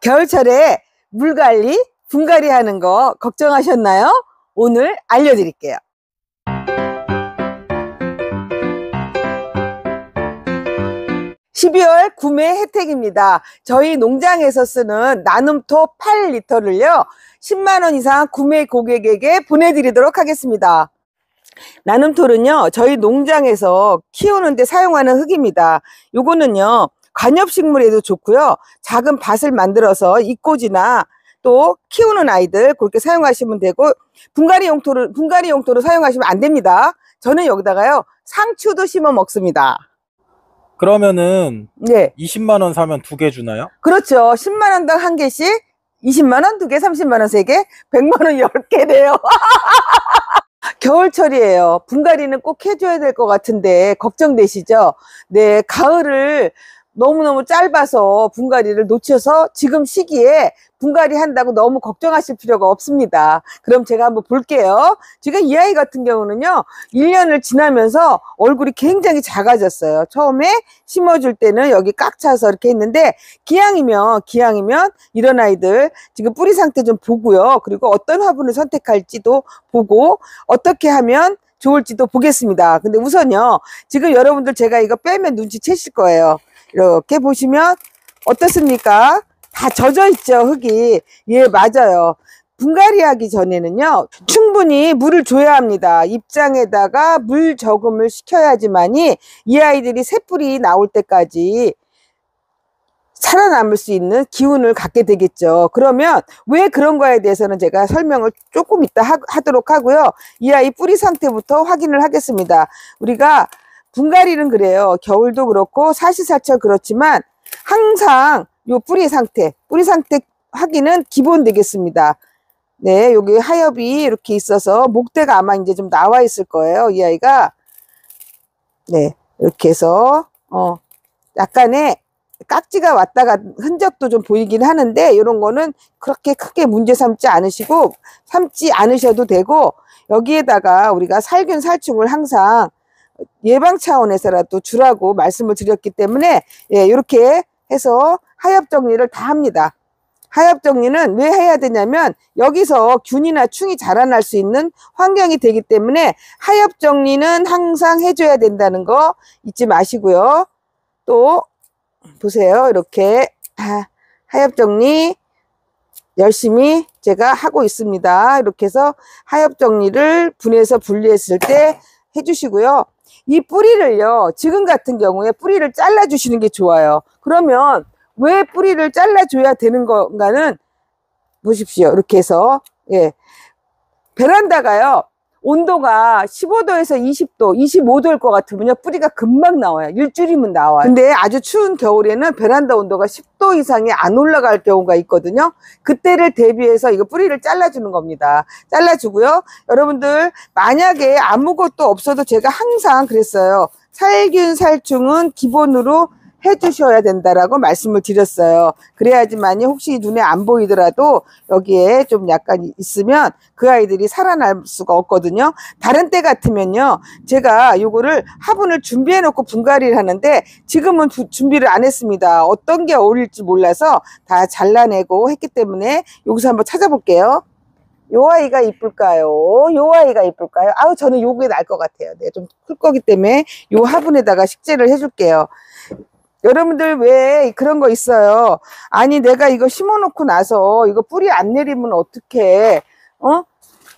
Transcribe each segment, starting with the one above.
겨울철에 물 관리, 분갈이 하는 거 걱정하셨나요? 오늘 알려드릴게요. 12월 구매 혜택입니다. 저희 농장에서 쓰는 나눔토 8리터를요, 10만원 이상 구매 고객에게 보내드리도록 하겠습니다. 나눔톨은요, 저희 농장에서 키우는데 사용하는 흙입니다. 요거는요, 관엽식물에도 좋고요. 작은 밭을 만들어서 이꼬지나 또 키우는 아이들 그렇게 사용하시면 되고 분갈이 용토를 분갈이 용토로 사용하시면 안 됩니다. 저는 여기다가요 상추도 심어 먹습니다. 그러면은 네, 20만 원 사면 두 개 주나요? 그렇죠. 10만 원당 한 개씩 20만 원 두 개, 30만 원 세 개, 100만 원 10개 돼요. 겨울철이에요. 분갈이는 꼭 해줘야 될 것 같은데 걱정되시죠? 네, 가을을 너무너무 짧아서 분갈이를 놓쳐서 지금 시기에 분갈이 한다고 너무 걱정하실 필요가 없습니다. 그럼 제가 한번 볼게요. 지금 이 아이 같은 경우는요, 1년을 지나면서 얼굴이 굉장히 작아졌어요. 처음에 심어줄 때는 여기 꽉 차서 이렇게 했는데, 기왕이면, 기왕이면 이런 아이들 지금 뿌리 상태 좀 보고요. 그리고 어떤 화분을 선택할지도 보고, 어떻게 하면 좋을지도 보겠습니다. 근데 우선요, 지금 여러분들 제가 이거 빼면 눈치채실 거예요. 이렇게 보시면 어떻습니까? 다 젖어 있죠, 흙이. 예, 맞아요. 분갈이 하기 전에는요, 충분히 물을 줘야 합니다. 입장에다가 물 저금을 시켜야지만이 이 아이들이 새뿌리 나올 때까지 살아남을 수 있는 기운을 갖게 되겠죠. 그러면 왜 그런 거에 대해서는 제가 설명을 조금 이따 하, 하도록 하고요. 이 아이 뿌리 상태부터 확인을 하겠습니다. 우리가 분갈이는 그래요. 겨울도 그렇고 사시사철 그렇지만 항상 요 뿌리 상태, 뿌리 상태 확인은 기본 되겠습니다. 네, 여기 하엽이 이렇게 있어서 목대가 아마 이제 좀 나와 있을 거예요. 이 아이가. 네, 이렇게 해서, 어, 약간의 깍지가 왔다가 흔적도 좀 보이긴 하는데, 이런 거는 그렇게 크게 문제 삼지 않으시고, 삼지 않으셔도 되고, 여기에다가 우리가 살균 살충을 항상 예방 차원에서라도 주라고 말씀을 드렸기 때문에, 예, 이렇게 해서 하엽 정리를 다 합니다. 하엽 정리는 왜 해야 되냐면 여기서 균이나 충이 자라날 수 있는 환경이 되기 때문에 하엽 정리는 항상 해줘야 된다는 거 잊지 마시고요. 또 보세요. 이렇게 하엽 정리 열심히 제가 하고 있습니다. 이렇게 해서 하엽 정리를 분해서 분리했을 때 해주시고요. 이 뿌리를요. 지금 같은 경우에 뿌리를 잘라 주시는 게 좋아요. 그러면 왜 뿌리를 잘라 줘야 되는 건가는 보십시오. 이렇게 해서 예 베란다가요. 온도가 15도에서 20도, 25도일 것 같으면요. 뿌리가 금방 나와요. 일주일이면 나와요. 근데 아주 추운 겨울에는 베란다 온도가 10도 이상이 안 올라갈 경우가 있거든요. 그때를 대비해서 이거 뿌리를 잘라주는 겁니다. 잘라주고요. 여러분들 만약에 아무것도 없어도 제가 항상 그랬어요. 살균 살충은 기본으로 해주셔야 된다라고 말씀을 드렸어요. 그래야지만이 혹시 눈에 안 보이더라도 여기에 좀 약간 있으면 그 아이들이 살아날 수가 없거든요. 다른 때 같으면요. 제가 요거를 화분을 준비해 놓고 분갈이를 하는데 지금은 부, 준비를 안 했습니다. 어떤 게 어울릴지 몰라서 다 잘라내고 했기 때문에 여기서 한번 찾아볼게요. 요 아이가 이쁠까요? 요 아이가 이쁠까요? 아우 저는 요게 나을 것 같아요. 네, 좀 클 거기 때문에 요 화분에다가 식재를 해줄게요. 여러분들 왜 그런 거 있어요? 아니 내가 이거 심어놓고 나서 이거 뿌리 안 내리면 어떡해? 어?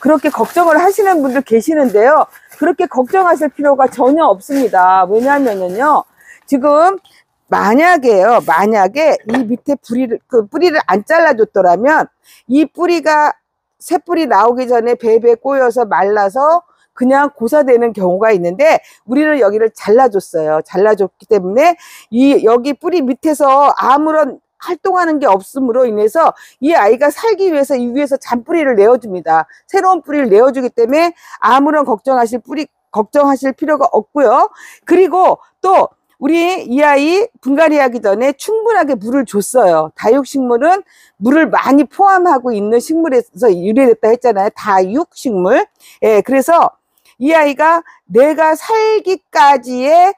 그렇게 걱정을 하시는 분들 계시는데요. 그렇게 걱정하실 필요가 전혀 없습니다. 왜냐하면요. 지금 만약에요. 만약에 이 밑에 뿌리를 그 뿌리를 안 잘라줬더라면 이 뿌리가 새 뿌리 나오기 전에 배배 꼬여서 말라서 그냥 고사되는 경우가 있는데 우리는 여기를 잘라줬어요. 잘라줬기 때문에 이 여기 뿌리 밑에서 아무런 활동하는 게 없음으로 인해서 이 아이가 살기 위해서 이 위에서 잔뿌리를 내어줍니다. 새로운 뿌리를 내어주기 때문에 아무런 걱정하실 뿌리 걱정하실 필요가 없고요. 그리고 또 우리 이 아이 분갈이 하기 전에 충분하게 물을 줬어요. 다육식물은 물을 많이 포함하고 있는 식물에서 유래됐다 했잖아요. 다육식물. 예, 그래서 이 아이가 내가 살기까지의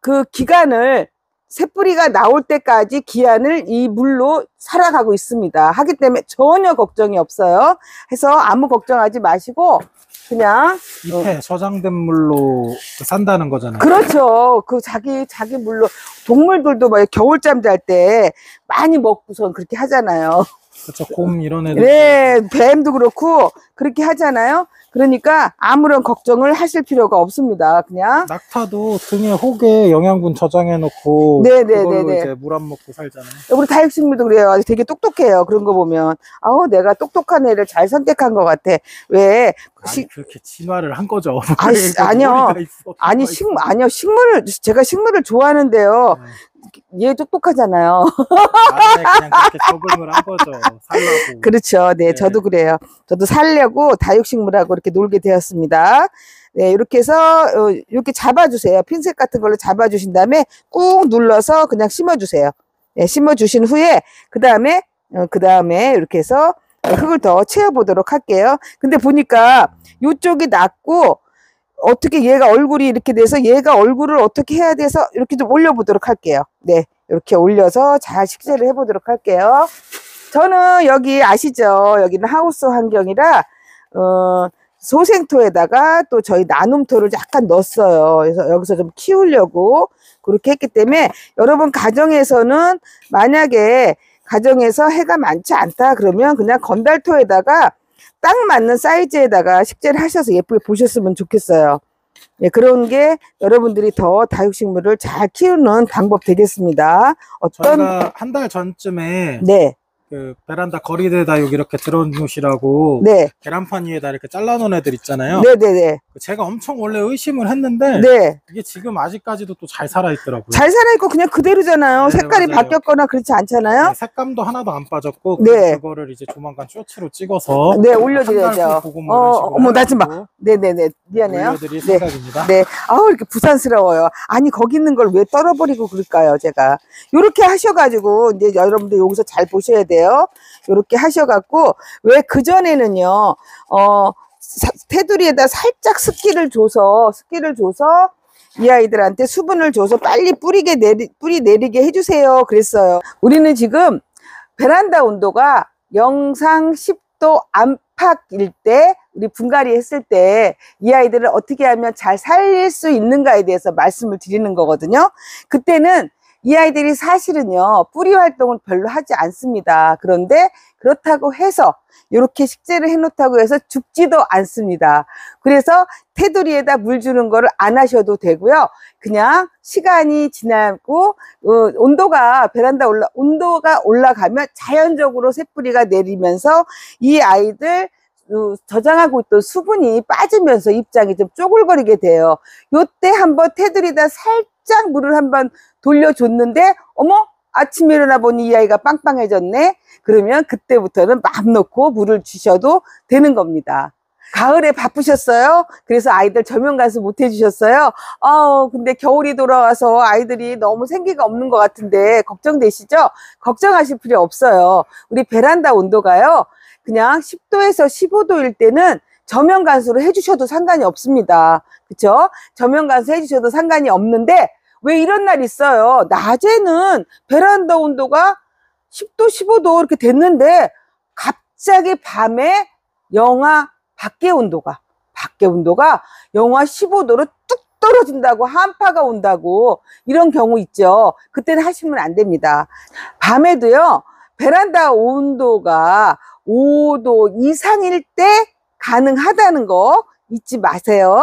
그 기간을 새뿌리가 나올 때까지 기한을 이 물로 살아가고 있습니다. 하기 때문에 전혀 걱정이 없어요. 해서 아무 걱정하지 마시고 그냥 잎에 저장된 물로 산다는 거잖아요. 그렇죠. 그 자기 자기 물로 동물들도 막 겨울잠 잘 때 많이 먹고선 그렇게 하잖아요. 그렇죠. 곰 이런 애들. 네, 뱀도 그렇고 그렇게 하잖아요. 그러니까 아무런 걱정을 하실 필요가 없습니다. 그냥 낙타도 등에 혹에 영양분 저장해 놓고 네, 네, 그걸로 네, 네. 이제 물 안 먹고 살잖아요. 우리 다육식물도 그래요. 되게 똑똑해요. 그런 거 보면 아우 내가 똑똑한 애를 잘 선택한 것 같아. 왜 시- 그렇게 진화를 한 거죠. 아니, 그러니까 아니요. 있어, 아니 식 아니요 식물을 제가 식물을 좋아하는데요. 있어. 얘 똑똑하잖아요. 아예 그냥 그렇게 적응을 한 거죠. 살라고. 그렇죠. 네, 네. 저도 그래요. 저도 살려고 다육식물하고 이렇게 놀게 되었습니다. 네, 이렇게 해서 어, 이렇게 잡아주세요. 핀셋 같은 걸로 잡아주신 다음에 꾹 눌러서 그냥 심어주세요. 네, 심어주신 후에 그 다음에 그 다음에 이렇게 해서 흙을 더 채워보도록 할게요. 근데 보니까 이쪽이 낮고 어떻게 얘가 얼굴이 이렇게 돼서 얘가 얼굴을 어떻게 해야 돼서 이렇게 좀 올려보도록 할게요. 네, 이렇게 올려서 잘 식재를 해보도록 할게요. 저는 여기 아시죠? 여기는 하우스 환경이라 어, 소생토에다가 또 저희 나눔토를 약간 넣었어요. 그래서 여기서 좀 키우려고 그렇게 했기 때문에 여러분 가정에서는 만약에 가정에서 해가 많지 않다 그러면 그냥 건달토에다가 딱 맞는 사이즈에다가 식재를 하셔서 예쁘게 보셨으면 좋겠어요. 예, 그런 게 여러분들이 더 다육식물을 잘 키우는 방법 되겠습니다. 어떤 저희가 한 달 전쯤에 네, 그 베란다 거리대다 여기 이렇게 들어놓으시라고 네, 계란판 위에다 이렇게 잘라놓은 애들 있잖아요. 네, 네, 네, 제가 엄청 원래 의심을 했는데 네. 이게 지금 아직까지도 또 잘 살아있더라고요. 잘 살아있고 그냥 그대로잖아요. 네, 색깔이 맞아요. 바뀌었거나 그렇지 않잖아요. 네, 색감도 하나도 안 빠졌고 네. 그거를 이제 조만간 쇼츠로 찍어서 네, 한 올려드려야죠. 보고 뭐 어, 어머, 나 좀 봐. 네네네. 미안해요. 올려드릴 네. 생각입니다. 네. 아우, 이렇게 부산스러워요. 아니, 거기 있는 걸 왜 떨어버리고 그럴까요, 제가. 요렇게 하셔가지고, 이제 여러분들 여기서 잘 보셔야 돼요. 요렇게 하셔갖고, 왜 그전에는요, 어, 사- 테두리에다 살짝 습기를 줘서, 습기를 줘서, 이 아이들한테 수분을 줘서 빨리 뿌리게 내리, 뿌리 내리게 해주세요. 그랬어요. 우리는 지금 베란다 온도가 영상 10도 안팎일 때, 우리 분갈이 했을 때, 이 아이들을 어떻게 하면 잘 살릴 수 있는가에 대해서 말씀을 드리는 거거든요. 그때는 이 아이들이 사실은요, 뿌리 활동을 별로 하지 않습니다. 그런데 그렇다고 해서, 이렇게 식재를 해놓다고 해서 죽지도 않습니다. 그래서 테두리에다 물 주는 거를 안 하셔도 되고요. 그냥 시간이 지나고, 어, 온도가, 베란다 올라, 온도가 올라가면 자연적으로 새뿌리가 내리면서 이 아이들, 어, 저장하고 있던 수분이 빠지면서 입장이 좀 쪼글거리게 돼요. 요때 한번 테두리에다 살짝 물을 한번 돌려줬는데, 어머? 아침에 일어나 보니 이 아이가 빵빵해졌네? 그러면 그때부터는 마음 놓고 물을 주셔도 되는 겁니다. 가을에 바쁘셨어요? 그래서 아이들 저명 간수 못 해주셨어요? 아우, 근데 겨울이 돌아와서 아이들이 너무 생기가 없는 것 같은데 걱정되시죠? 걱정하실 필요 없어요. 우리 베란다 온도가요, 그냥 10도에서 15도일 때는 저명 간수를 해주셔도 상관이 없습니다. 그쵸? 저명 간수 해주셔도 상관이 없는데, 왜 이런 날 있어요? 낮에는 베란다 온도가 10도, 15도 이렇게 됐는데, 갑자기 밤에 영하 밖에 온도가, 밖에 온도가 영하 15도로 뚝 떨어진다고, 한파가 온다고, 이런 경우 있죠. 그때는 하시면 안 됩니다. 밤에도요, 베란다 온도가 5도 이상일 때 가능하다는 거 잊지 마세요.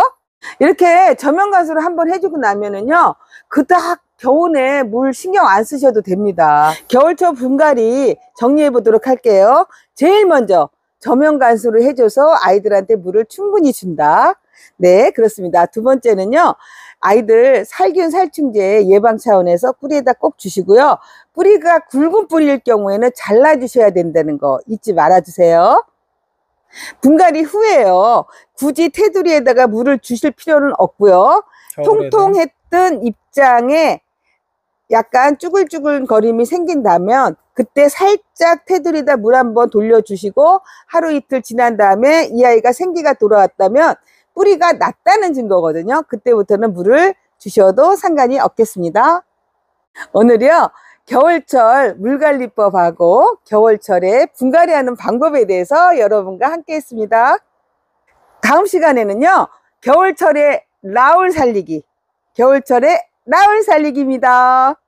이렇게 저면 간수를 한번 해주고 나면은요, 그닥 겨우내 물 신경 안 쓰셔도 됩니다. 겨울철 분갈이 정리해 보도록 할게요. 제일 먼저 저면 간수를 해줘서 아이들한테 물을 충분히 준다. 네, 그렇습니다. 두 번째는요, 아이들 살균 살충제 예방 차원에서 뿌리에다 꼭 주시고요. 뿌리가 굵은 뿌리일 경우에는 잘라 주셔야 된다는 거 잊지 말아 주세요. 분갈이 후에요. 굳이 테두리에다가 물을 주실 필요는 없고요. 겨울에는 통통했던 입장에 약간 쭈글쭈글 거림이 생긴다면 그때 살짝 테두리에다 물 한번 돌려주시고 하루 이틀 지난 다음에 이 아이가 생기가 돌아왔다면 뿌리가 났다는 증거거든요. 그때부터는 물을 주셔도 상관이 없겠습니다. 오늘이요 겨울철 물관리법하고 겨울철에 분갈이 하는 방법에 대해서 여러분과 함께 했습니다. 다음 시간에는요 겨울철에 라울 살리기 겨울철에 라울 살리기입니다.